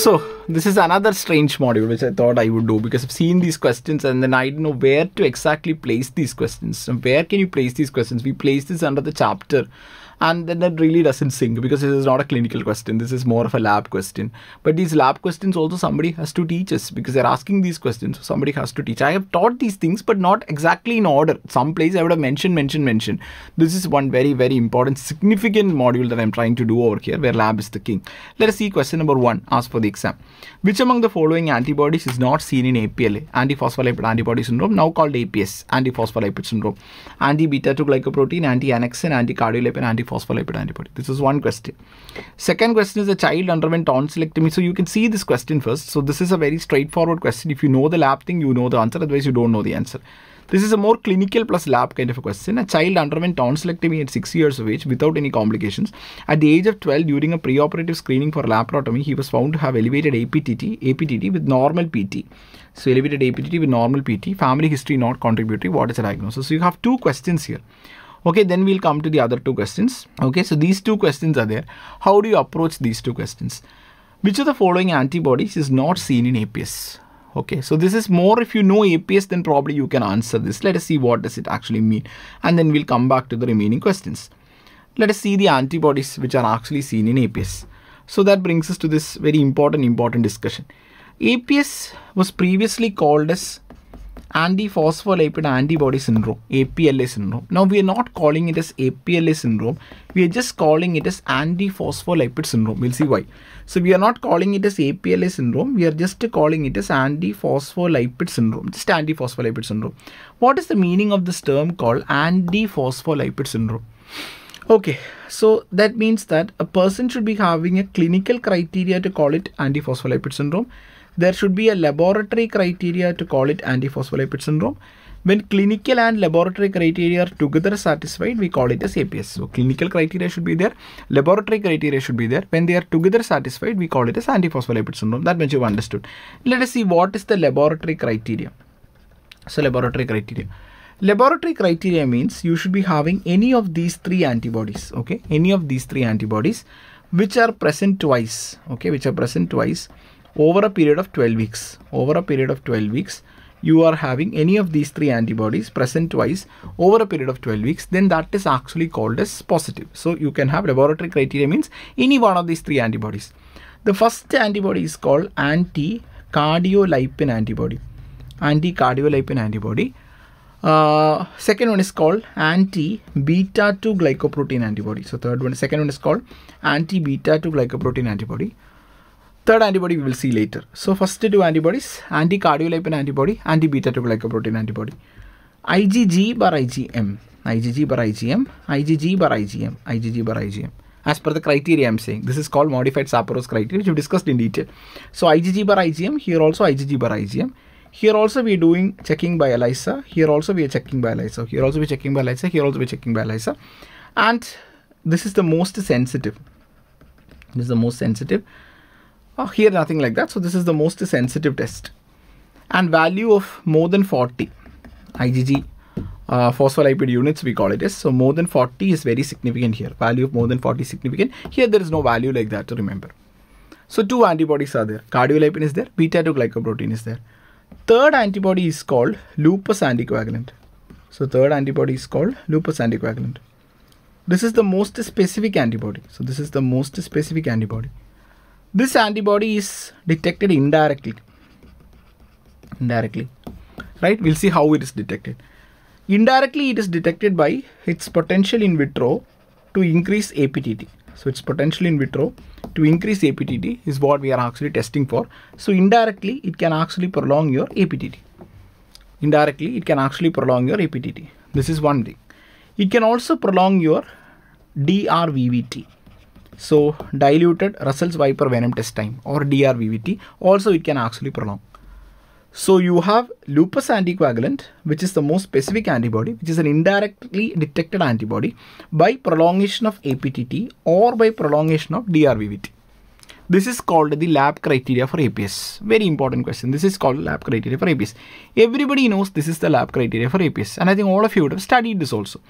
So, this is another strange module which I thought I would do because I've seen these questions and then I didn't know where to exactly place these questions. So where can you place these questions? We place this under the chapter and then that really doesn't sync because this is not a clinical question. This is more of a lab question. But these lab questions also somebody has to teach us because they're asking these questions. So somebody has to teach. I have taught these things but not exactly in order. Some place i would have mentioned mentioned mentioned. This is one very very important significant module that i'm trying to do over here where lab is the king. Let us see question number one. Asked for the exam. Which among the following antibodies is not seen in apla antiphospholipid antibody syndrome now called aps antiphospholipid syndrome. Anti beta 2 glycoprotein anti annexin anti cardiolipin anti phospholipid antibody? This is one question. Second question is a child underwent tonsillectomy. So you can see this question first. So this is a very straightforward question. If you know the lab thing, you know the answer. Otherwise, you don't know the answer. This is a more clinical plus lab kind of a question. A child underwent tonsillectomy at 6 years of age without any complications. At the age of 12, during a preoperative screening for laparotomy, he was found to have elevated APTT, APTT with normal PT. So elevated APTT with normal PT, family history not contributory. What is the diagnosis? So you have two questions here okay then we'll come to the other two questions. Okay so these two questions are there. How do you approach these two questions? Which of the following antibodies is not seen in aps okay so this is more if you know aps then probably you can answer this. Let us see what does it actually mean and then we'll come back to the remaining questions. Let us see the antibodies which are actually seen in aps so that brings us to this very important important discussion. Aps was previously called as antiphospholipid antibody syndrome, APLA syndrome. Now we are not calling it as APLA syndrome, we are just calling it as antiphospholipid syndrome. We'll see why. So we are not calling it as APLA syndrome, we are just calling it as antiphospholipid syndrome, just antiphospholipid syndrome. What is the meaning of this term called antiphospholipid syndrome? Okay, so that means that a person should be having a clinical criteria to call it antiphospholipid syndrome there should be a laboratory criteria to call it antiphospholipid syndrome. When clinical and laboratory criteria are together satisfied, we call it as APS. So clinical criteria should be there, laboratory criteria should be there. When they are together satisfied, we call it as antiphospholipid syndrome. That much you've understood. Let us see what is the laboratory criteria. So laboratory criteria. Laboratory criteria means you should be having any of these three antibodies, okay? Any of these three antibodies which are present twice, okay? Which are present twice over a period of 12 weeks. Over a period of 12 weeks, you are having any of these three antibodies present twice over a period of 12 weeks, then that is actually called as positive. So you can have laboratory criteria means any one of these three antibodies. The first antibody is called anti-cardiolipin antibody. Anti-cardiolipin antibody. Uh, second one is called anti-beta 2 glycoprotein antibody. So third one, second one is called anti-beta 2 glycoprotein antibody. Third antibody we will see later. So first two antibodies, anti-cardiolipin antibody, anti-beta 2 glycoprotein antibody. IgG bar IgM, IgG bar IgM, IgG bar IgM, IgG bar IgM. As per the criteria I'm saying, this is called modified Sapporo's criteria which we discussed in detail. So IgG bar IgM, here also IgG bar IgM. Here also we are doing checking by ELISA. Here also we are checking by ELISA. Here also we are checking by ELISA. Here also we are checking by ELISA. And this is the most sensitive. This is the most sensitive. Oh, here nothing like that. So this is the most sensitive test. And value of more than 40 IgG uh, phospholipid units we call it is. So more than 40 is very significant here. Value of more than 40 significant. Here there is no value like that to remember. So two antibodies are there. Cardiolipin is there. Beta 2 glycoprotein is there. Third antibody is called lupus anticoagulant. So third antibody is called lupus anticoagulant. This is the most specific antibody. So this is the most specific antibody. This antibody is detected indirectly. Indirectly. Right? We'll see how it is detected. Indirectly, it is detected by its potential in vitro to increase APTT. So its potential in vitro to increase APTT is what we are actually testing for. So indirectly, it can actually prolong your APTT. Indirectly, it can actually prolong your APTT. This is one thing. It can also prolong your DRVVT. So diluted Russell's Viper venom test time or DRVVT also it can actually prolong. So you have lupus anticoagulant which is the most specific antibody which is an indirectly detected antibody by prolongation of APTT or by prolongation of DRVVT. This is called the lab criteria for APS. Very important question. This is called lab criteria for APS. Everybody knows this is the lab criteria for APS and I think all of you would have studied this also.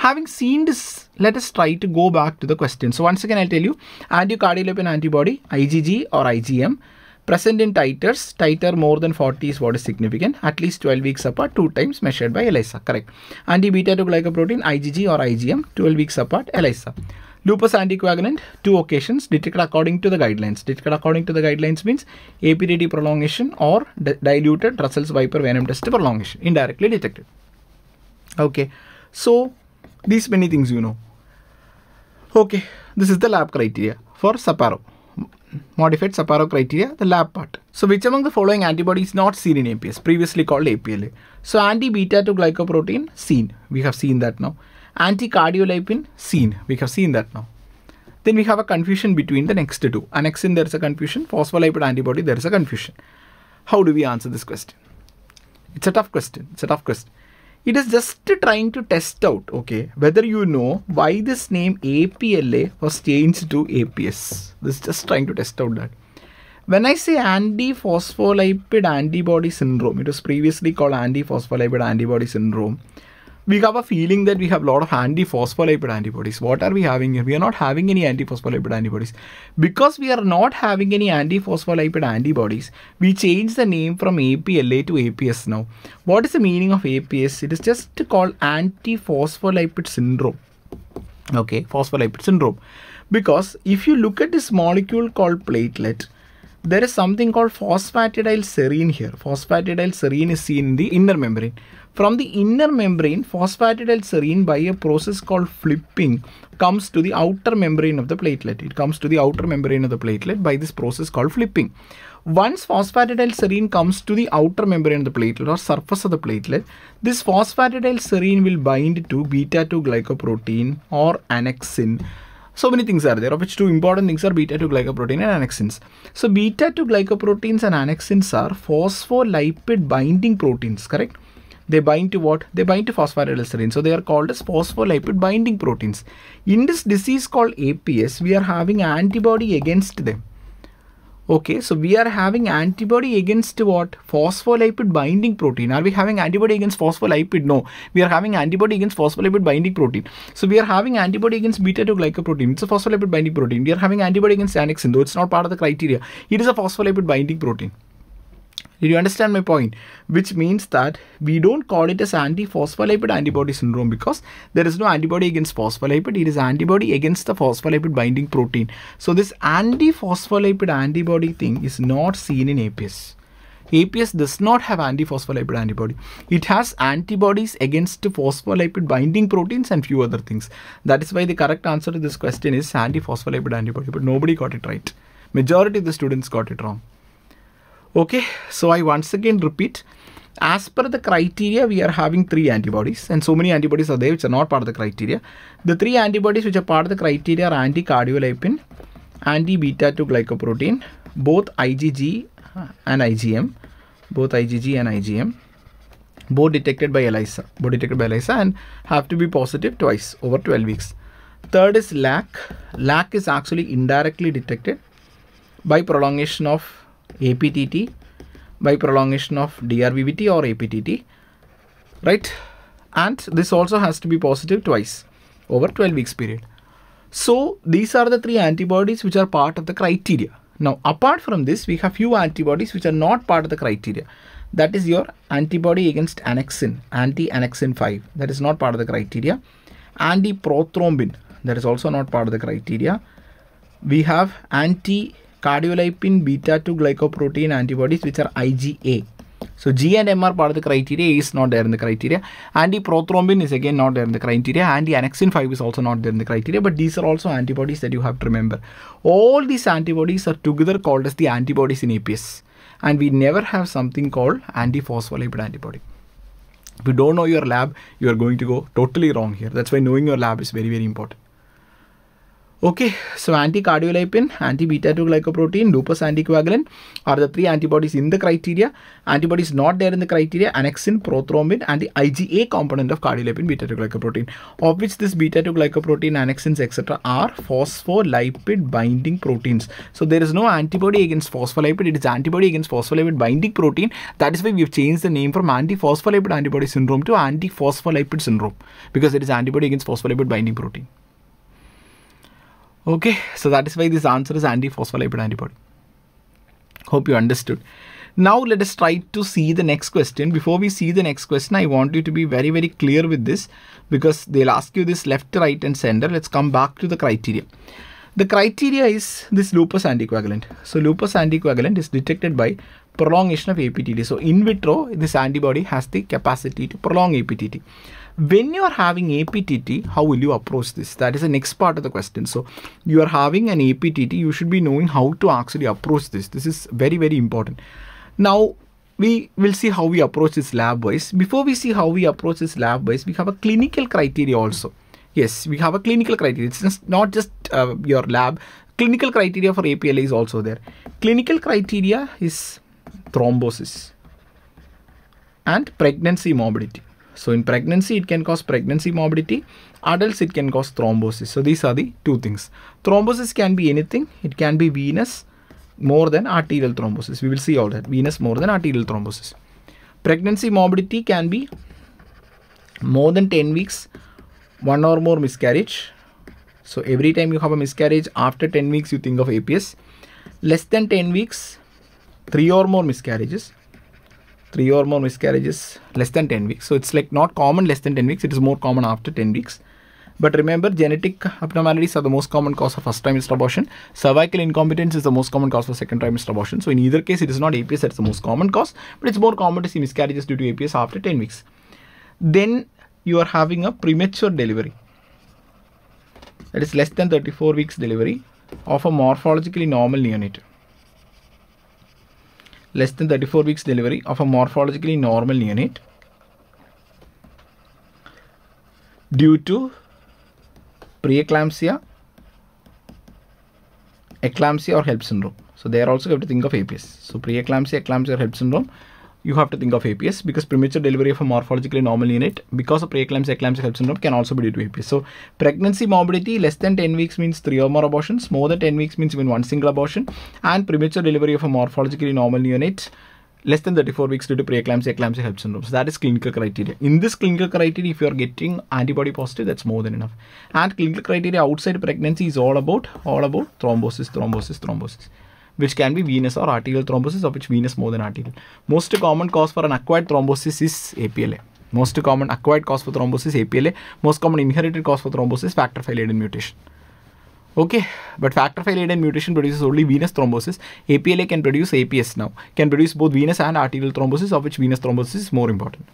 Having seen this, let us try to go back to the question. So once again, I'll tell you anticardiolipin antibody, IgG or IgM, present in titers, titer more than 40 is what is significant, at least 12 weeks apart, two times measured by ELISA, correct. Anti-beta 2 glycoprotein, IgG or IgM, 12 weeks apart, ELISA. Lupus anticoagulant, two occasions, detected according to the guidelines. Detected according to the guidelines means APTT prolongation or diluted Russell's Viper venom test prolongation, indirectly detected. Okay, so these many things you know. Okay, this is the lab criteria for Sapporo. Modified Sapporo criteria, the lab part. So which among the following antibodies not seen in APS, previously called APLA? So anti-beta 2 glycoprotein, seen. We have seen that now anti-cardiolipin seen we have seen that now then we have a confusion between the next two annexin there is a confusion phospholipid antibody there is a confusion how do we answer this question it's a tough question it's a tough question it is just trying to test out okay whether you know why this name apla was changed to aps this is just trying to test out that. When I say anti-phospholipid antibody syndrome, it was previously called anti-phospholipid antibody syndrome we have a feeling that we have a lot of anti-phospholipid antibodies. What are we having here? We are not having any anti-phospholipid antibodies. Because we are not having any anti-phospholipid antibodies, we change the name from APLA to APS now. What is the meaning of APS? It is just called anti-phospholipid syndrome. Okay, phospholipid syndrome. Because if you look at this molecule called platelet, there is something called phosphatidylserine here. Phosphatidylserine is seen in the inner membrane. From the inner membrane, phosphatidylserine by a process called flipping comes to the outer membrane of the platelet. It comes to the outer membrane of the platelet by this process called flipping. Once phosphatidylserine comes to the outer membrane of the platelet or surface of the platelet, this phosphatidylserine will bind to beta-2 glycoprotein or annexin so many things are there of which two important things are beta 2 glycoprotein and annexins so beta 2 glycoproteins and annexins are phospholipid binding proteins correct they bind to what? They bind to phosphatidylserine. So they are called as phospholipid binding proteins. In this disease called APS, we are having antibody against them. Okay, so we are having antibody against what? Phospholipid binding protein. Are we having antibody against phospholipid? No, we are having antibody against phospholipid binding protein. So we are having antibody against beta 2 glycoprotein. It's a phospholipid binding protein. We are having antibody against annexin, though it's not part of the criteria. It is a phospholipid binding protein. Did you understand my point? Which means that we don't call it as anti-phospholipid antibody syndrome because there is no antibody against phospholipid. It is antibody against the phospholipid binding protein. So this anti-phospholipid antibody thing is not seen in APS. APS does not have anti-phospholipid antibody. It has antibodies against phospholipid binding proteins and few other things. That is why the correct answer to this question is anti-phospholipid antibody. But nobody got it right. Majority of the students got it wrong okay so i once again repeat as per the criteria we are having three antibodies and so many antibodies are there which are not part of the criteria the three antibodies which are part of the criteria are anti-cardiolipin anti-beta 2 glycoprotein both igg and igm both igg and igm both detected by ELISA, both detected by ELISA and have to be positive twice over 12 weeks. Third is LAC. LAC is actually indirectly detected by prolongation of APTT by prolongation of DRVVT or APTT, right? And this also has to be positive twice over 12 weeks period. So these are the three antibodies which are part of the criteria. Now, apart from this, we have few antibodies which are not part of the criteria. That is your antibody against annexin, anti-annexin 5. That is not part of the criteria. Anti-prothrombin, that is also not part of the criteria. We have anti cardiolipin beta 2 glycoprotein antibodies which are IgA. So G and M are part of the criteria, A is not there in the criteria. Anti-prothrombin is again not there in the criteria. Anti-annexin 5 is also not there in the criteria. But these are also antibodies that you have to remember. All these antibodies are together called as the antibodies in APS. And we never have something called anti-phospholipid antibody. If you don't know your lab, you are going to go totally wrong here. That's why knowing your lab is very, very important. Okay, so anti-cardiolipin, anti-beta-2 glycoprotein, lupus anticoagulant are the three antibodies in the criteria. Antibodies not there in the criteria, annexin, prothrombin and the IgA component of cardiolipin beta-2 glycoprotein, of which this beta-2 glycoprotein, annexins, etc. are phospholipid binding proteins. So there is no antibody against phospholipid, it is antibody against phospholipid binding protein. That is why we have changed the name from anti-phospholipid antibody syndrome to anti-phospholipid syndrome because it is antibody against phospholipid binding protein. Okay, so that is why this answer is anti-phospholipid antibody. Hope you understood. Now let us try to see the next question. Before we see the next question, I want you to be very, very clear with this because they'll ask you this left, to right and center. Let's come back to the criteria. The criteria is this lupus anticoagulant. So lupus anticoagulant is detected by prolongation of APTT. So in vitro, this antibody has the capacity to prolong APTT when you are having APTT, how will you approach this? That is the next part of the question. So you are having an APTT, you should be knowing how to actually approach this. This is very, very important. Now, we will see how we approach this lab wise. Before we see how we approach this lab wise, we have a clinical criteria also. Yes, we have a clinical criteria. It's not just uh, your lab. Clinical criteria for APLA is also there. Clinical criteria is thrombosis and pregnancy morbidity. So in pregnancy, it can cause pregnancy morbidity. Adults, it can cause thrombosis. So these are the two things. Thrombosis can be anything. It can be venous more than arterial thrombosis. We will see all that. Venous more than arterial thrombosis. Pregnancy morbidity can be more than 10 weeks, one or more miscarriage. So every time you have a miscarriage after 10 weeks, you think of APS. Less than 10 weeks, three or more miscarriages three or more miscarriages less than 10 weeks. So it's like not common less than 10 weeks. It is more common after 10 weeks. But remember, genetic abnormalities are the most common cause of first trimester abortion. Cervical incompetence is the most common cause for second trimester abortion. So in either case, it is not APS that's the most common cause, but it's more common to see miscarriages due to APS after 10 weeks. Then you are having a premature delivery. That is less than 34 weeks delivery of a morphologically normal neonate less than 34 weeks delivery of a morphologically normal neonate due to preeclampsia, eclampsia or HELLP syndrome. So there also you have to think of APS. So preeclampsia, eclampsia or HELLP syndrome you have to think of APS because premature delivery of a morphologically normal unit because of preeclampsia, eclampsia, HELLP syndrome can also be due to APS. So pregnancy morbidity less than 10 weeks means three or more abortions, more than 10 weeks means even one single abortion, and premature delivery of a morphologically normal unit less than 34 weeks due to preeclampsia, eclampsia, HELLP syndrome. So that is clinical criteria. In this clinical criteria, if you are getting antibody positive, that's more than enough. And clinical criteria outside pregnancy is all about all about thrombosis, thrombosis, thrombosis which can be venous or arterial thrombosis of which venous more than arterial. Most common cause for an acquired thrombosis is APLA. Most common acquired cause for thrombosis is APLA. Most common inherited cause for thrombosis factor V Leiden mutation. Okay, but factor V Leiden mutation produces only venous thrombosis. APLA can produce APS now. Can produce both venous and arterial thrombosis of which venous thrombosis is more important.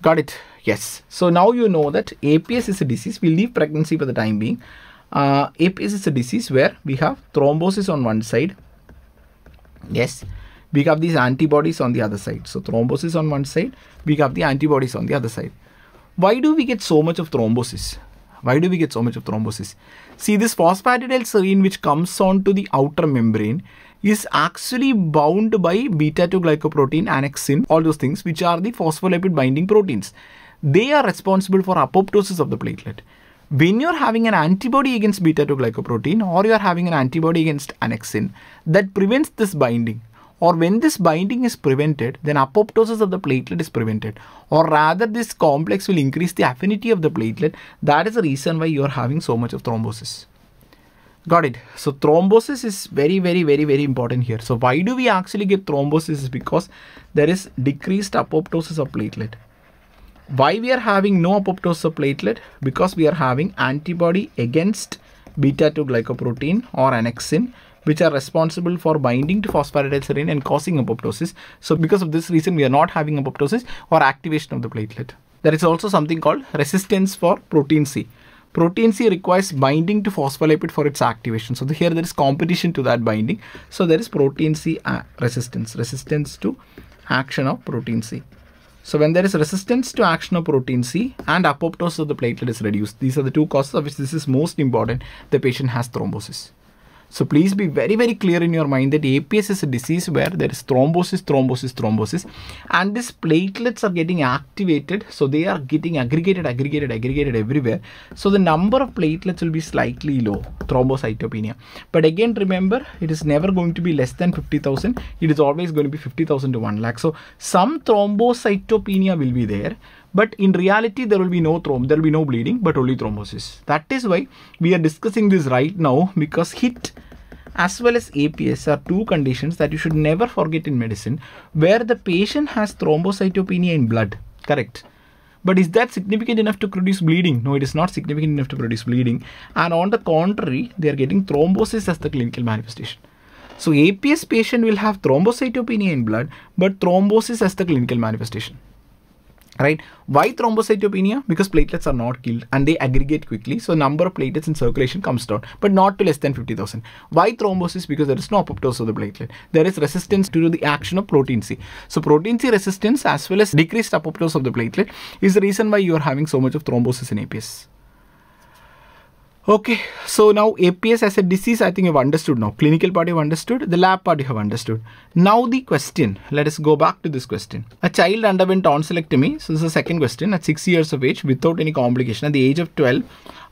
Got it? Yes. So now you know that APS is a disease. We'll leave pregnancy for the time being uh, is a disease where we have thrombosis on one side. Yes, we have these antibodies on the other side. So thrombosis on one side, we have the antibodies on the other side. Why do we get so much of thrombosis? Why do we get so much of thrombosis? See this phosphatidylserine which comes onto the outer membrane is actually bound by beta-2 glycoprotein, annexin, all those things which are the phospholipid binding proteins. They are responsible for apoptosis of the platelet when you're having an antibody against beta-2 glycoprotein or you're having an antibody against annexin that prevents this binding. Or when this binding is prevented then apoptosis of the platelet is prevented. Or rather this complex will increase the affinity of the platelet. That is the reason why you are having so much of thrombosis. Got it? So thrombosis is very very very very important here. So why do we actually get thrombosis? Is because there is decreased apoptosis of platelet why we are having no apoptosis of platelet? Because we are having antibody against beta-2 glycoprotein or annexin which are responsible for binding to phosphatidylserine and causing apoptosis. So because of this reason, we are not having apoptosis or activation of the platelet. There is also something called resistance for protein C. Protein C requires binding to phospholipid for its activation. So the, here there is competition to that binding. So there is protein C uh, resistance, resistance to action of protein C. So when there is resistance to action of protein C and apoptosis of the platelet is reduced, these are the two causes of which this is most important. The patient has thrombosis. So please be very, very clear in your mind that APS is a disease where there is thrombosis, thrombosis, thrombosis, and these platelets are getting activated. So they are getting aggregated, aggregated, aggregated everywhere. So the number of platelets will be slightly low, thrombocytopenia. But again, remember, it is never going to be less than 50,000. It is always going to be 50,000 to 1 lakh. So some thrombocytopenia will be there but in reality there will be no throm there will be no bleeding but only thrombosis. That is why we are discussing this right now because HIT as well as APS are two conditions that you should never forget in medicine where the patient has thrombocytopenia in blood correct? But is that significant enough to produce bleeding? No it is not significant enough to produce bleeding. And on the contrary they are getting thrombosis as the clinical manifestation. So APS patient will have thrombocytopenia in blood but thrombosis as the clinical manifestation right? Why thrombocytopenia? Because platelets are not killed and they aggregate quickly so number of platelets in circulation comes down but not to less than 50000 why thrombosis? Because there is no apoptosis of the platelet. There is resistance to the action of protein c. So protein c resistance as well as decreased apoptosis of the platelet is the reason why you are having so much of thrombosis in aps Okay, so now APS as a disease, I think you've understood now. Clinical part you've understood, the lab part you have understood. Now the question, let us go back to this question. A child underwent tonsillectomy, so this is the second question, at 6 years of age without any complication. At the age of 12,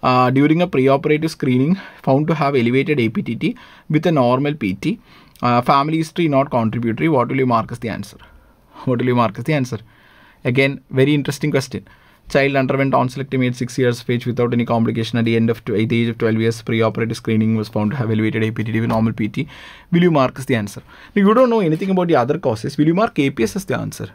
uh, during a preoperative screening, found to have elevated APTT with a normal PT. Uh, family history not contributory. What will you mark as the answer? What will you mark as the answer? Again, very interesting question. Child underwent tonsillectomy at 6 years of age without any complication at the end of at the age of 12 years. Pre-operative screening was found to have elevated APTT with normal PT. Will you mark as the answer? Now, you don't know anything about the other causes. Will you mark APS as the answer?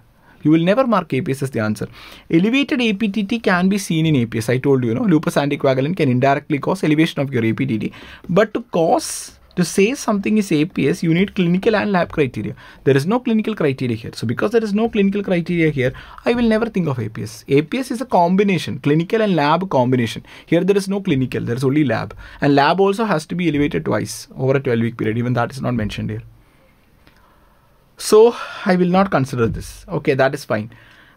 You will never mark APS as the answer. Elevated APTT can be seen in APS. I told you, you know, lupus anticoagulant can indirectly cause elevation of your APTT. But to cause to say something is APS, you need clinical and lab criteria. There is no clinical criteria here. So because there is no clinical criteria here, I will never think of APS. APS is a combination, clinical and lab combination. Here there is no clinical, there is only lab. And lab also has to be elevated twice over a 12 week period. Even that is not mentioned here. So I will not consider this. Okay, that is fine.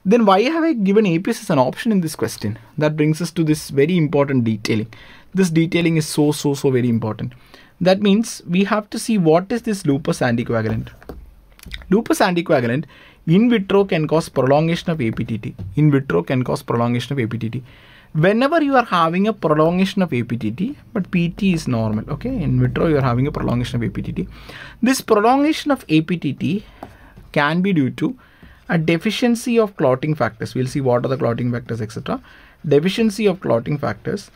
Then why have I given APS as an option in this question? That brings us to this very important detailing. This detailing is so, so, so very important. That means we have to see what is this lupus anticoagulant. Lupus anticoagulant in vitro can cause prolongation of APTT. In vitro can cause prolongation of APTT. Whenever you are having a prolongation of APTT, but PT is normal, okay? In vitro, you are having a prolongation of APTT. This prolongation of APTT can be due to a deficiency of clotting factors. We'll see what are the clotting factors, etc. Deficiency of clotting factors,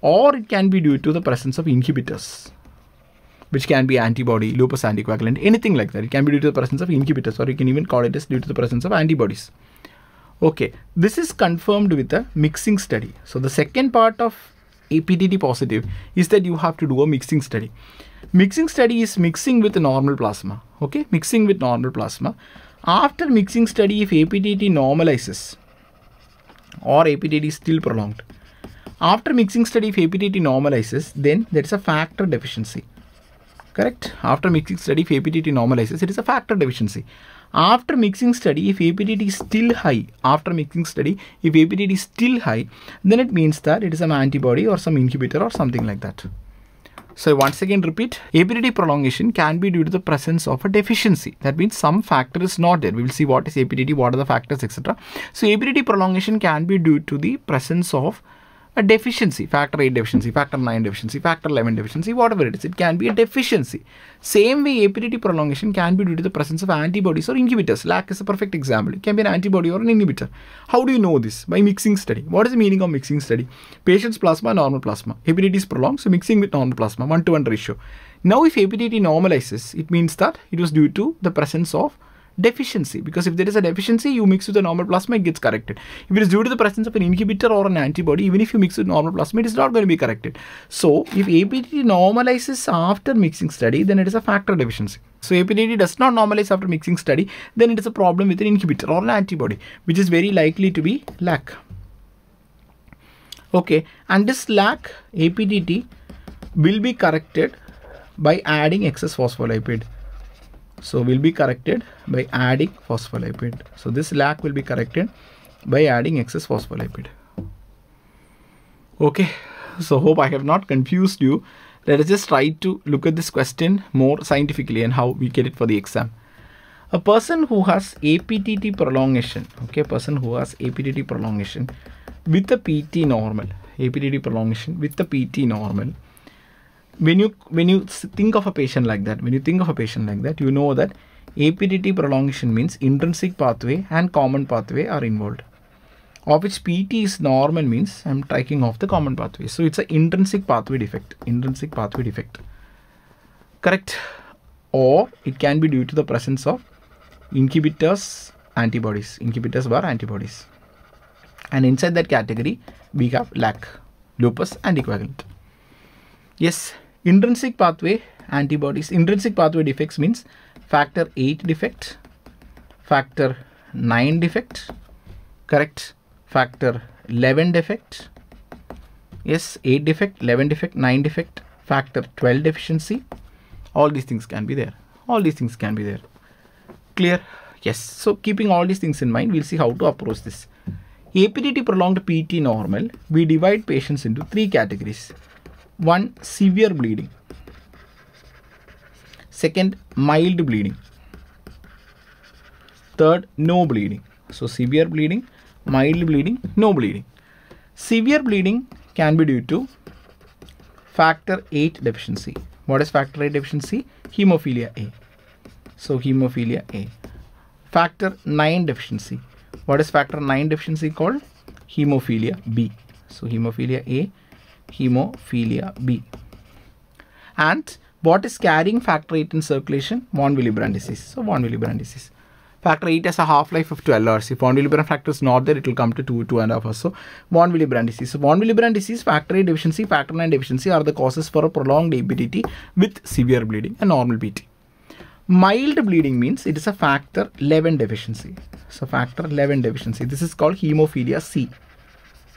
or it can be due to the presence of inhibitors which can be antibody, lupus anticoagulant, anything like that. It can be due to the presence of inhibitors or you can even call it as due to the presence of antibodies. Okay, this is confirmed with a mixing study. So the second part of APTT positive is that you have to do a mixing study. Mixing study is mixing with normal plasma. Okay, mixing with normal plasma. After mixing study, if APTT normalizes or APTT is still prolonged, after mixing study, if APTT normalizes, then there is a factor deficiency correct? After mixing study if APTT normalizes it is a factor deficiency. After mixing study if APTT is still high after mixing study if APTT is still high then it means that it is an antibody or some inhibitor or something like that. So once again repeat. APTT prolongation can be due to the presence of a deficiency. That means some factor is not there. We will see what is APTT what are the factors etc so APTT prolongation can be due to the presence of a deficiency, factor 8 deficiency, factor 9 deficiency, factor 11 deficiency, whatever it is, it can be a deficiency. Same way APTT prolongation can be due to the presence of antibodies or inhibitors. LAC is a perfect example. It can be an antibody or an inhibitor. How do you know this? By mixing study. What is the meaning of mixing study? Patient's plasma, normal plasma. APTT is prolonged, so mixing with normal plasma, 1 to 1 ratio. Now if APTT normalizes, it means that it was due to the presence of deficiency. Because if there is a deficiency you mix with a normal plasma it gets corrected. If it is due to the presence of an inhibitor or an antibody even if you mix with normal plasma it is not going to be corrected. So if APTT normalizes after mixing study then it is a factor deficiency. So APTT does not normalize after mixing study then it is a problem with an inhibitor or an antibody which is very likely to be LAC. Okay and this LAC APTT will be corrected by adding excess phospholipid So will be corrected by adding phospholipid. So this LAC will be corrected by adding excess phospholipid. Okay, so hope I have not confused you. Let us just try to look at this question more scientifically and how we get it for the exam. A person who has APTT prolongation, okay, a person who has APTT prolongation with a PT normal, APTT prolongation with a PT normal, when you when you think of a patient like that when you think of a patient like that you know that APTT prolongation means intrinsic pathway and common pathway are involved. Of which PT is normal means I'm taking off the common pathway. So it's an intrinsic pathway defect intrinsic pathway defect. Correct. Or it can be due to the presence of inhibitors antibodies. Inhibitors were antibodies. And inside that category we have lac lupus anticoagulant yes. Intrinsic pathway antibodies. Intrinsic pathway defects means factor 8 defect factor 9 defect correct? Factor 11 defect. Yes 8 defect 11 defect 9 defect factor 12 deficiency. All these things can be there. All these things can be there. Clear? Yes. So keeping all these things in mind we'll see how to approach this. APTT prolonged PT normal we divide patients into three categories one severe bleeding. Second mild bleeding. Third no bleeding. So severe bleeding mild bleeding no bleeding. Severe bleeding can be due to factor 8 deficiency. What is factor 8 deficiency? Hemophilia a. So hemophilia a. Factor 9 deficiency. What is factor 9 deficiency called? Hemophilia b. So hemophilia a hemophilia B. And what is carrying factor 8 in circulation? Von Willebrand disease. So von Willebrand disease. Factor 8 has a half-life of 12 hours. If von Willebrand factor is not there, it will come to 2, 2 and a half hours. So von Willebrand disease. So von Willebrand disease, factor 8 deficiency, factor 9 deficiency are the causes for a prolonged APTT with severe bleeding and normal PT. Mild bleeding means it is a factor 11 deficiency. So factor 11 deficiency. This is called hemophilia C.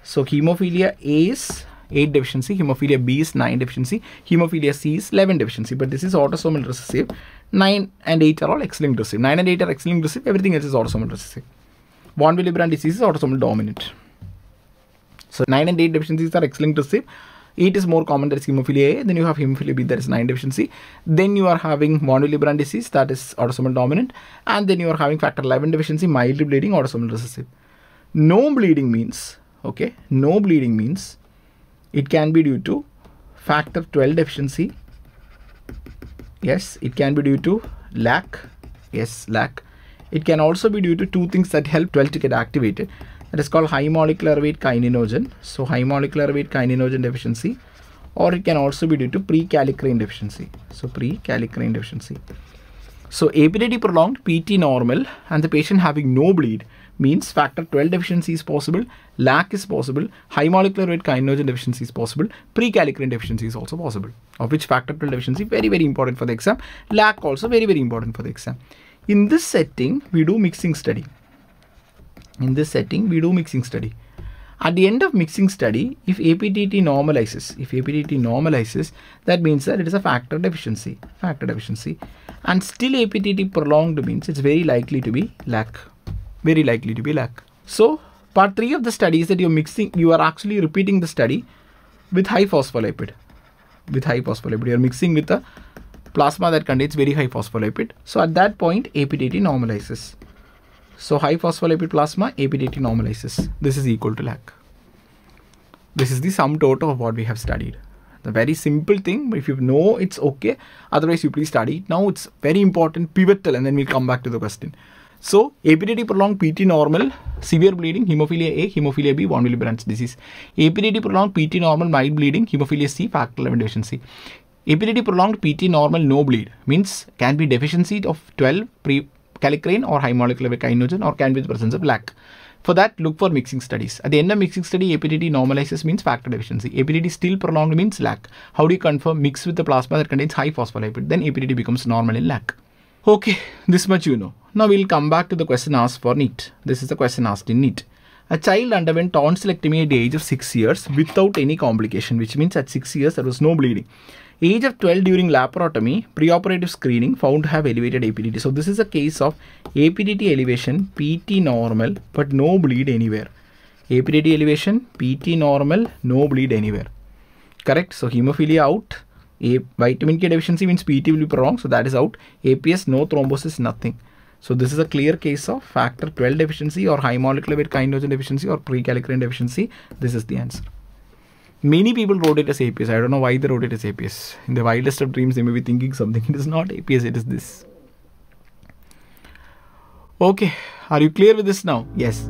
So hemophilia A is 8 deficiency, hemophilia B is 9 deficiency, hemophilia C is 11 deficiency, but this is autosomal recessive. 9 and 8 are all X-linked recessive. 9 and 8 are X-linked recessive, everything else is autosomal recessive. Von Willebrand disease is autosomal dominant. So 9 and 8 deficiencies are X-linked recessive. 8 is more common, that is hemophilia A. Then you have hemophilia B, that is 9 deficiency. Then you are having von Willebrand disease, that is autosomal dominant. And then you are having factor 11 deficiency, mild bleeding, autosomal recessive. No bleeding means, okay, no bleeding means it can be due to factor 12 deficiency. Yes, it can be due to LAC. Yes, LAC. It can also be due to two things that help 12 to get activated. That is called high molecular weight kininogen. So high molecular weight kininogen deficiency. Or it can also be due to prekallikrein deficiency. So prekallikrein deficiency. So APTT prolonged, PT normal and the patient having no bleed means factor 12 deficiency is possible, LAC is possible, high molecular weight kininogen deficiency is possible, prekallikrein deficiency is also possible. Of which factor 12 deficiency very very important for the exam, LAC also very very important for the exam. In this setting, we do mixing study. In this setting, we do mixing study. At the end of mixing study, if APTT normalizes, if APTT normalizes, that means that it is a factor deficiency, factor deficiency. And still APTT prolonged means it's very likely to be LAC very likely to be LAC. So part 3 of the study is that you're mixing, you are actually repeating the study with high phospholipid. With high phospholipid, you're mixing with a plasma that contains very high phospholipid. So at that point, APTT normalizes. So high phospholipid plasma, APTT normalizes. This is equal to LAC. This is the sum total of what we have studied. The very simple thing, if you know it's okay, otherwise you please study. Now it's very important, pivotal, and then we'll come back to the question. So APTT prolonged PT normal, severe bleeding, hemophilia A, hemophilia B, von Willebrand's disease. APTT prolonged PT normal, mild bleeding, hemophilia C, factor 11 deficiency. APTT prolonged PT normal, no bleed means can be deficiency of 12 pre kallikrein or high molecular kininogen or can be the presence of LAC. For that, look for mixing studies. At the end of mixing study, APTT normalizes means factor deficiency. APTT still prolonged means LAC. How do you confirm? Mix with the plasma that contains high phospholipid. Then APTT becomes normal in LAC. Okay, this much you know. Now we'll come back to the question asked for NEET. This is the question asked in NEET. A child underwent tonsillectomy at the age of 6 years without any complication, which means at 6 years there was no bleeding. Age of 12 during laparotomy, preoperative screening found to have elevated APTT. So this is a case of APTT elevation, PT normal, but no bleed anywhere. APTT elevation, PT normal, no bleed anywhere. Correct? So hemophilia out. A vitamin K deficiency means PT will be prolonged. So that is out. APS, no thrombosis, nothing. So this is a clear case of factor 12 deficiency or high molecular weight kininogen deficiency or prekallikrein deficiency. This is the answer. Many people wrote it as APS. I don't know why they wrote it as APS. In the wildest of dreams, they may be thinking something. It is not APS, it is this. Okay, are you clear with this now? Yes.